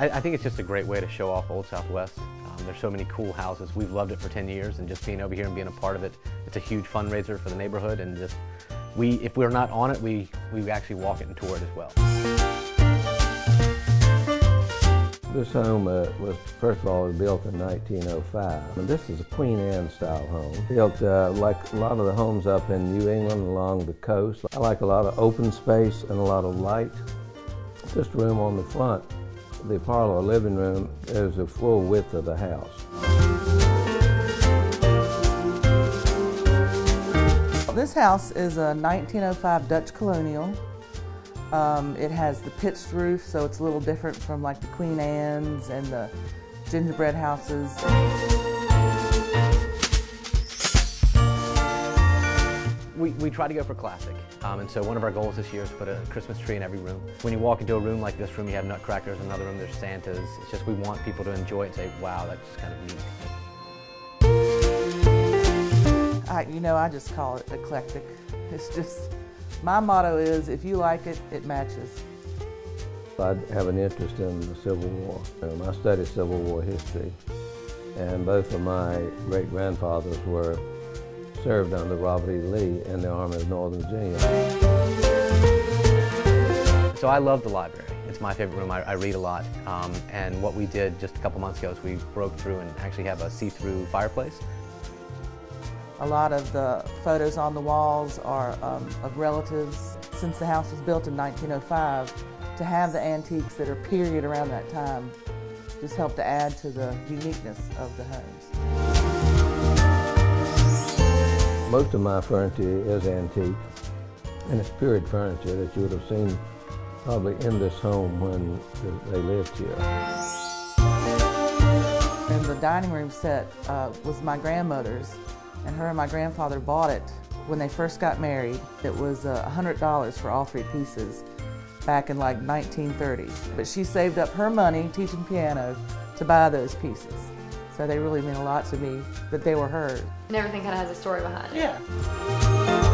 I, I think it's just a great way to show off Old Southwest. Um, there's so many cool houses. We've loved it for 10 years, and just being over here and being a part of it, it's a huge fundraiser for the neighborhood. And just we, if we're not on it, we we actually walk it and tour it as well. This home uh, was, first of all, was built in 1905. And this is a Queen Anne style home. Built uh, like a lot of the homes up in New England along the coast. I like a lot of open space and a lot of light. Just room on the front. The parlor living room is the full width of the house. This house is a 1905 Dutch colonial. Um, it has the pitched roof, so it's a little different from like the Queen Anne's and the gingerbread houses. We, we try to go for classic, um, and so one of our goals this year is to put a Christmas tree in every room. When you walk into a room like this room, you have nutcrackers, another room there's Santas. It's just we want people to enjoy it and say, wow, that's just kind of neat. I, you know, I just call it eclectic. It's just my motto is, if you like it, it matches. I have an interest in the Civil War. Um, I studied Civil War history, and both of my great-grandfathers were served under Robert E. Lee in the Army of Northern Virginia. So I love the library. It's my favorite room. I, I read a lot. Um, and what we did just a couple months ago is we broke through and actually have a see-through fireplace. A lot of the photos on the walls are um, of relatives. Since the house was built in 1905, to have the antiques that are period around that time just helped to add to the uniqueness of the homes. Most of my furniture is antique, and it's period furniture that you would have seen probably in this home when they lived here. And the dining room set uh, was my grandmother's and her and my grandfather bought it when they first got married. It was uh, $100 for all three pieces back in like 1930. But she saved up her money teaching piano to buy those pieces. So they really mean a lot to me that they were heard. And everything kind of has a story behind it. Yeah.